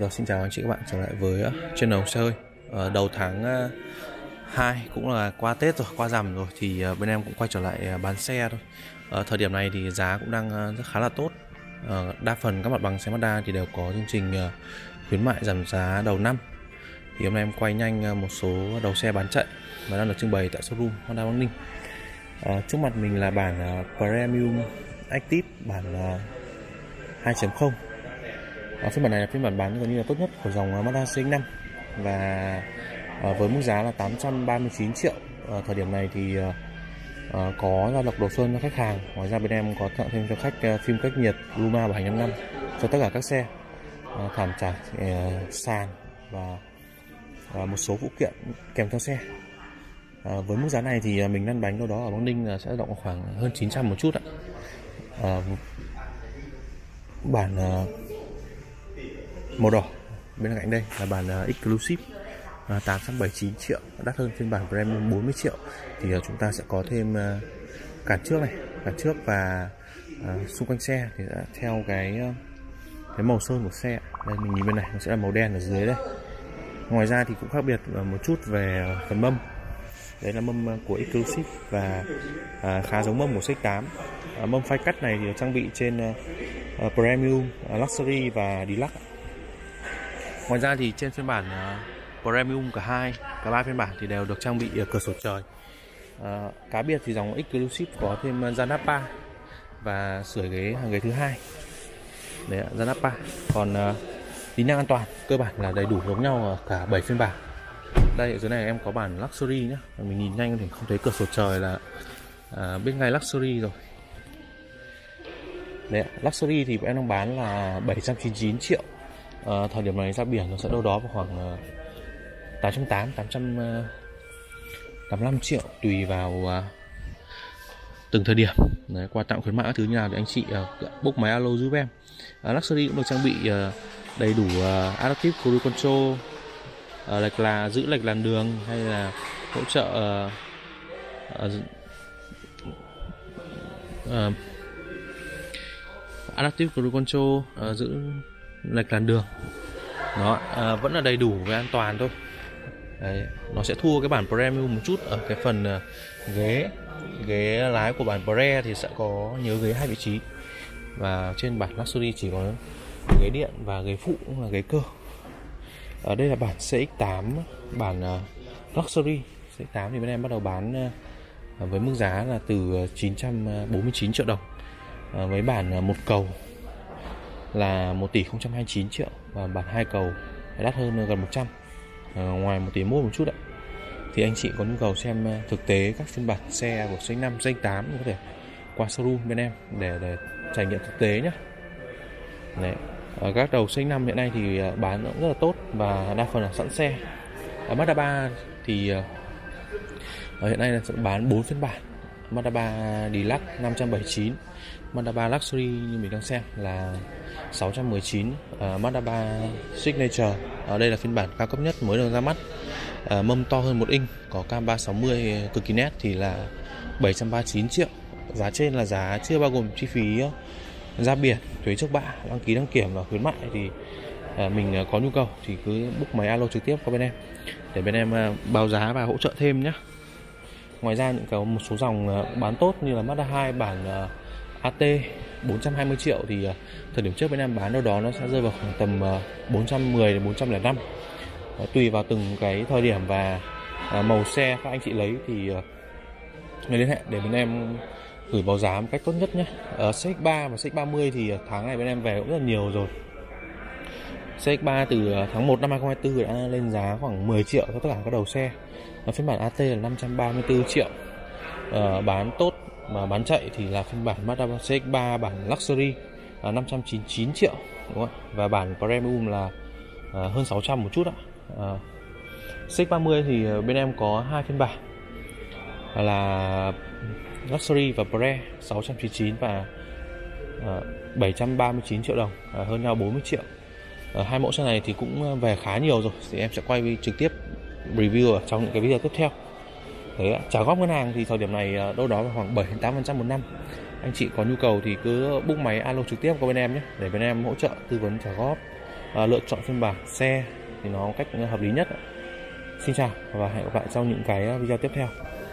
Rồi xin chào anh chị các bạn trở lại với ờ, channel xe hơi ở đầu tháng ờ, 2 cũng là qua Tết rồi, qua rằm rồi thì ờ, bên em cũng quay trở lại bán xe thôi. Ở thời điểm này thì giá cũng đang rất khá là tốt. Đa phần các mặt bằng xe Mazda thì đều có chương trình khuyến mại giảm giá đầu năm. Thì hôm nay em quay nhanh một số đầu xe bán chạy và đang được trưng bày tại showroom Honda Bắc Ninh. à, trước mặt mình là bản Premium Active bản 2.0 à, phiên bản này là phiên bản bán gần như là tốt nhất của dòng ờ, Mazda CX-5 và à, với mức giá là 839 triệu. À, thời điểm này thì à, có gia lọc đồ sơn cho khách hàng. Ngoài ra bên em có tặng thêm cho khách à, phim cách nhiệt Luma bảo hành năm cho tất cả các xe. À, thảm trải à, sàn và à, một số phụ kiện kèm theo xe. À, với mức giá này thì mình lăn bánh đâu đó ở Bắc Ninh sẽ động khoảng hơn 900 một chút ạ. À, bản màu đỏ bên cạnh đây là bản uh, à, exclusive à, uh, 879 triệu đắt hơn phiên bản premium 40 triệu. Thì uh, chúng ta sẽ có thêm uh, cản trước này cản trước và uh, xung quanh xe thì đã theo cái uh, cái màu sơn của xe. Đây mình nhìn bên này nó sẽ là màu đen ở dưới đây. Ngoài ra thì cũng khác biệt một chút về phần mâm. Đấy là mâm của exclusive và uh, khá giống mâm của sách 8 uh, mâm phai cắt này thì trang bị trên uh, premium uh, luxury và deluxe Ngoài ra thì trên phiên bản uh, Premium cả hai, cả ba phiên bản thì đều được trang bị ờ, cửa sổ trời. Uh, cá biệt thì dòng Exclusive có thêm uh, Zanapa và sửa ghế hàng ghế thứ hai. Đấy Zanapa. Còn uh, tính năng an toàn cơ bản là đầy đủ giống nhau ở cả 7 phiên bản. Đây ở dưới này em có bản Luxury nhá. Mình nhìn nhanh thì không thấy cửa sổ trời là uh, bên ngay Luxury rồi. Đấy, Luxury thì em đang bán là 799 triệu à, thời điểm này ra biển nó sẽ đâu đó vào khoảng uh, 880 885 triệu tùy vào uh, từng thời điểm. Đấy, qua tặng khuyến mãi thứ như nào thì anh chị uh, book máy alo giúp em. Uh, Luxury cũng được trang bị uh, đầy đủ uh, adaptive cruise control uh, lệch là giữ lệch làn đường hay là hỗ trợ uh, uh, uh, adaptive cruise control uh, giữ lệch làn đường. Nó à, vẫn là đầy đủ về an toàn thôi. Đấy, nó sẽ thua cái bản premium một chút ở cái phần uh, ghế. Ghế lái của bản pre thì sẽ có nhớ ghế hai vị trí. Và trên bản luxury chỉ có ghế điện và ghế phụ cũng là ghế cơ. Ở đây là bản CX8 bản uh, luxury. CX8 thì bên em bắt đầu bán uh, với mức giá là từ 949 triệu đồng với bản một cầu là 1 tỷ 029 triệu và bản hai cầu đắt hơn gần 100 à, ờ, ngoài 1 tỷ mốt một chút ạ. Thì anh chị có nhu cầu xem ờ, thực tế các phiên bản xe của xanh 5 xanh 8 có thể qua showroom bên em để, để trải nghiệm thực tế nhé Đấy. À, các đầu xanh 5 hiện nay thì bán cũng rất là tốt và đa phần là sẵn xe. Ở Mazda 3 thì ở hiện nay là sẽ bán 4 phiên bản. Mazda 3 Deluxe 579 Mazda 3 Luxury như mình đang xem là 619 uh, Mazda 3 Signature. Ở đây là phiên bản cao cấp nhất mới được ra mắt. Uh, mâm to hơn 1 inch có cam 360 ờ, cực kỳ nét thì là 739 triệu. Giá trên là giá chưa bao gồm chi phí ờ, ra biển thuế trước bạ đăng ký đăng kiểm và khuyến mại thì uh, mình có nhu cầu thì cứ book máy alo trực tiếp qua bên em. Để bên em uh, báo giá và hỗ trợ thêm nhé ngoài ra những cái, một số dòng ờ, bán tốt như là Mazda 2 bản AT 420 triệu thì ờ, thời điểm trước bên em bán đâu đó nó sẽ rơi vào khoảng tầm ờ, 410 đến 405 tùy vào từng cái thời điểm và màu xe các anh chị lấy thì người liên hệ để bên em gửi báo giá một cách tốt nhất nhé. Ở CX3 và CX30 thì tháng này bên em về cũng rất là nhiều rồi. CX3 từ ờ, tháng 1 năm 2024 đã lên giá khoảng 10 triệu cho tất cả các đầu xe và phiên bản AT là 534 triệu à, bán tốt mà bán chạy thì là phiên bản Mazda CX-3 bản Luxury ờ, là 599 triệu đúng không? và bản Premium là à, hơn 600 một chút ạ. À, CX-30 thì bên em có hai phiên bản là Luxury và Pre 699 và à, 739 triệu đồng à, hơn nhau 40 triệu ở hai mẫu xe này thì cũng ờ, về khá nhiều rồi thì em sẽ quay trực tiếp review ở trong những cái video tiếp theo. Thế trả góp ngân hàng thì thời điểm này ờ, đâu đó là khoảng 7 8% một năm. Anh chị có nhu cầu thì cứ book máy alo trực tiếp qua bên em nhé để bên em hỗ trợ tư vấn trả góp à, lựa chọn phiên bản xe thì nó cách hợp lý nhất xin chào và hẹn gặp lại trong những cái video tiếp theo.